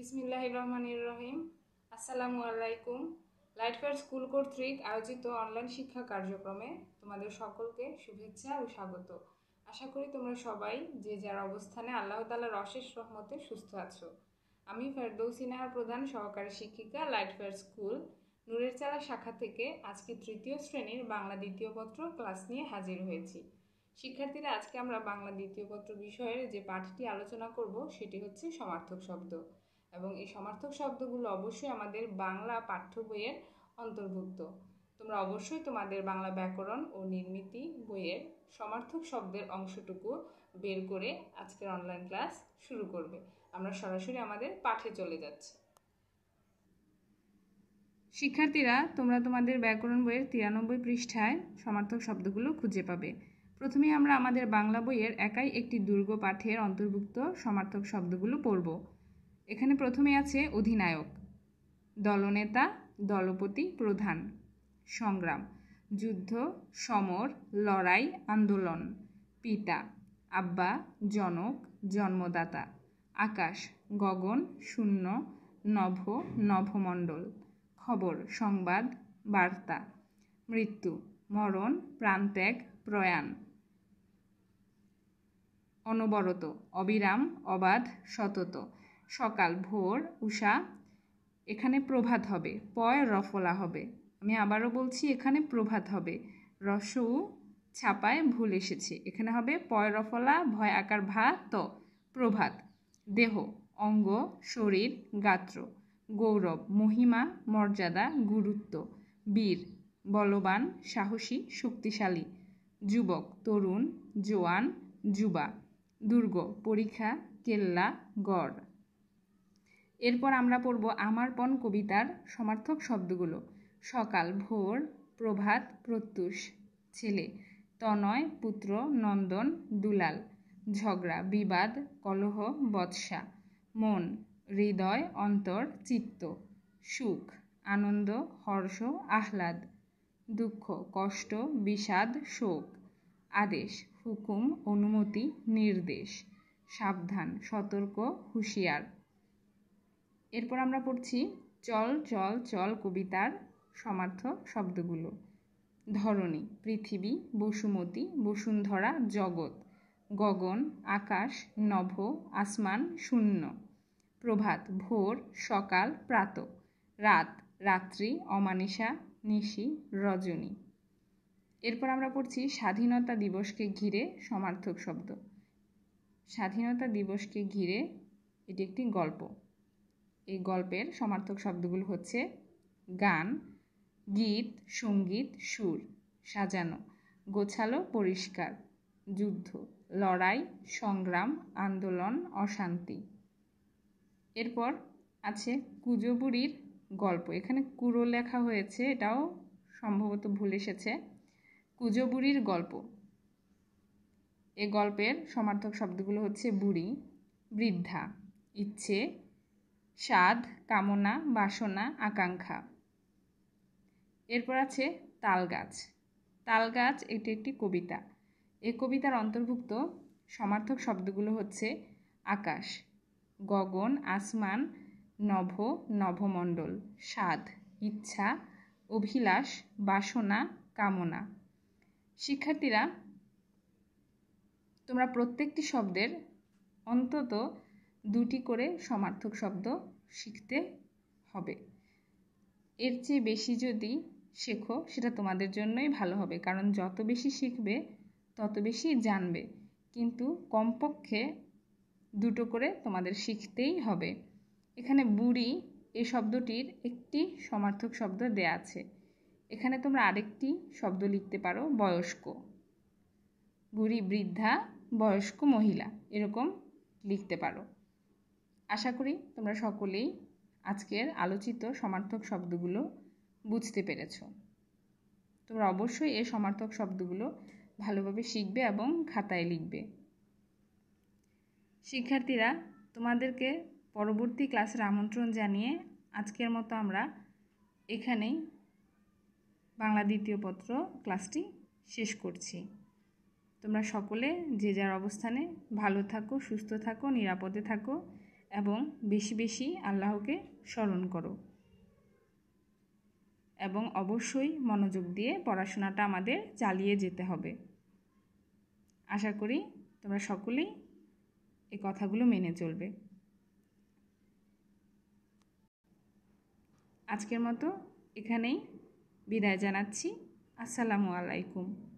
বিসমিল্লাহ রহমানির রহিম। আসসালামু আলাইকুম। লাইট লাইটফেয়ার স্কুল কর্তৃক আয়োজিত অনলাইন শিক্ষা কার্যক্রমে তোমাদের সকলকে শুভেচ্ছা ও স্বাগত। আশা করি তোমরা সবাই যে যার অবস্থানে আল্লাহ তালার অশেষ রহমতে সুস্থ আছো। আমি ফেরদৌসি নাহার প্রধান সহকারী শিক্ষিকা লাইট লাইটফেয়ার স্কুল নূরের চালা শাখা থেকে আজকে তৃতীয় শ্রেণির বাংলা দ্বিতীয় পত্র ক্লাস নিয়ে হাজির হয়েছি। শিক্ষার্থীরা, আজকে আমরা বাংলা দ্বিতীয় পত্র বিষয়ের যে পাঠটি আলোচনা করব, সেটি হচ্ছে সমার্থক শব্দ। এবং এই সমার্থক শব্দগুলো অবশ্যই আমাদের বাংলা পাঠ্য বইয়ের অন্তর্ভুক্ত। তোমরা অবশ্যই তোমাদের বাংলা ব্যাকরণ ও নির্মিতি বইয়ের সমার্থক শব্দের অংশটুকু বের করে আজকের অনলাইন ক্লাস শুরু করবে। আমরা সরাসরি আমাদের পাঠে চলে যাচ্ছি। শিক্ষার্থীরা, তোমরা তোমাদের ব্যাকরণ বইয়ের তিরানব্বই পৃষ্ঠায় সমার্থক শব্দগুলো খুঁজে পাবে। প্রথমে আমরা আমাদের বাংলা বইয়ের একাই একটি দুর্গ পাঠের অন্তর্ভুক্ত সমার্থক শব্দগুলো পড়ব। এখানে প্রথমে আছে অধিনায়ক, দলনেতা, দলপতি প্রধান, সংগ্রাম, যুদ্ধ, সমর, লড়াই, আন্দোলন, পিতা, আব্বা, জনক, জন্মদাতা, আকাশ, গগন, শূন্য, নভ, নভমণ্ডল, খবর, সংবাদ, বার্তা, মৃত্যু, মরণ, প্রাণত্যাগ, প্রয়াণ, অনবরত, অবিরাম, অবাধ, সতত সকাল, ভোর, উষা, এখানে প্রভাত হবে পয় রফলা হবে। আমি আবারও বলছি, এখানে প্রভাত হবে। রসউ ছাপায় ভুল এসেছে। এখানে হবে পয় রফলা, ভয় আকার ভা ত, প্রভাত। দেহ, অঙ্গ, শরীর, গাত্র, গৌরব, মহিমা, মর্যাদা, গুরুত্ব, বীর, বলবান, সাহসী, শক্তিশালী, যুবক, তরুণ, জোয়ান, যুবা, দুর্গ, পরীক্ষা, কেল্লা, গড়। এরপর আমরা পড়ব আমার পণ কবিতার সমার্থক শব্দগুলো। সকাল, ভোর, প্রভাত, প্রত্যুষ, ছেলে, তনয়, পুত্র, নন্দন, দুলাল, ঝগড়া, বিবাদ, কলহ, বৎসা, মন, হৃদয়, অন্তর, চিত্ত, সুখ, আনন্দ, হর্ষ, আহ্লাদ, দুঃখ, কষ্ট, বিষাদ, শোক, আদেশ, হুকুম, অনুমতি, নির্দেশ, সাবধান, সতর্ক, হুঁশিয়ার। এরপর আমরা পড়ছি চল চল চল কবিতার সমার্থক শব্দগুলো। ধরণী, পৃথিবী, বসুমতী, বসুন্ধরা, জগৎ, গগন, আকাশ, নভ, আসমান, শূন্য। প্রভাত, ভোর, সকাল, প্রাত। রাত, রাত্রি, অমানিসা, নিশি, রজনী। এরপর আমরা পড়ছি স্বাধীনতা দিবসকে ঘিরে সমার্থক শব্দ। স্বাধীনতা দিবসকে ঘিরে এটি একটি গল্প। এই গল্পের সমার্থক শব্দগুলো হচ্ছে গান, গীত, সংগীত, সুর, সাজানো, গোছালো, পরিষ্কার, যুদ্ধ, লড়াই, সংগ্রাম, আন্দোলন, অশান্তি। এরপর আছে কুজবুড়ির গল্প। এখানে কুড়ো লেখা হয়েছে, এটাও সম্ভবত ভুল এসেছে। কুজবুড়ির গল্প। এ গল্পের সমার্থক শব্দগুলো হচ্ছে বুড়ি, বৃদ্ধা, ইচ্ছে স্বাদ, কামনা, বাসনা, আকাঙ্ক্ষা। এরপর আছে তাল গাছ তাল গাছ এটি একটি কবিতা। এ কবিতার অন্তর্ভুক্ত সমার্থক শব্দগুলো হচ্ছে আকাশ, গগন, আসমান, নভ, নভমণ্ডল, স্বাদ, ইচ্ছা, অভিলাষ, বাসনা, কামনা। শিক্ষার্থীরা, তোমরা প্রত্যেকটি শব্দের অন্তত দুটি করে সমার্থক শব্দ শিখতে হবে। এর চেয়ে বেশি যদি শেখো, সেটা তোমাদের জন্যই ভালো হবে। কারণ যত বেশি শিখবে, তত বেশি জানবে। কিন্তু কমপক্ষে দুটো করে তোমাদের শিখতেই হবে। এখানে বুড়ি এই শব্দটির একটি সমার্থক শব্দ দেয়া আছে। এখানে তোমরা আরেকটি শব্দ লিখতে পারো, বয়স্ক। বুড়ি বৃদ্ধা, বয়স্ক মহিলা, এরকম লিখতে পারো। আশা করি তোমরা সকলেই আজকের আলোচিত সমার্থক শব্দগুলো বুঝতে পেরেছ। তোমরা অবশ্যই এই সমার্থক শব্দগুলো ভালোভাবে শিখবে এবং খাতায় লিখবে। শিক্ষার্থীরা, তোমাদেরকে পরবর্তী ক্লাসের আমন্ত্রণ জানিয়ে আজকের মতো আমরা এখানেই বাংলা দ্বিতীয় পত্র ক্লাসটি শেষ করছি। তোমরা সকলে যে যার অবস্থানে ভালো থাকো, সুস্থ থাকো, নিরাপদে থাকো এবং বেশি বেশি আল্লাহকে স্মরণ করো। এবং অবশ্যই মনোযোগ দিয়ে পড়াশোনাটা আমাদের চালিয়ে যেতে হবে। আশা করি তোমরা সকলেই এই কথাগুলো মেনে চলবে। আজকের মতো এখানেই বিদায় জানাচ্ছি। আসসালামু আলাইকুম।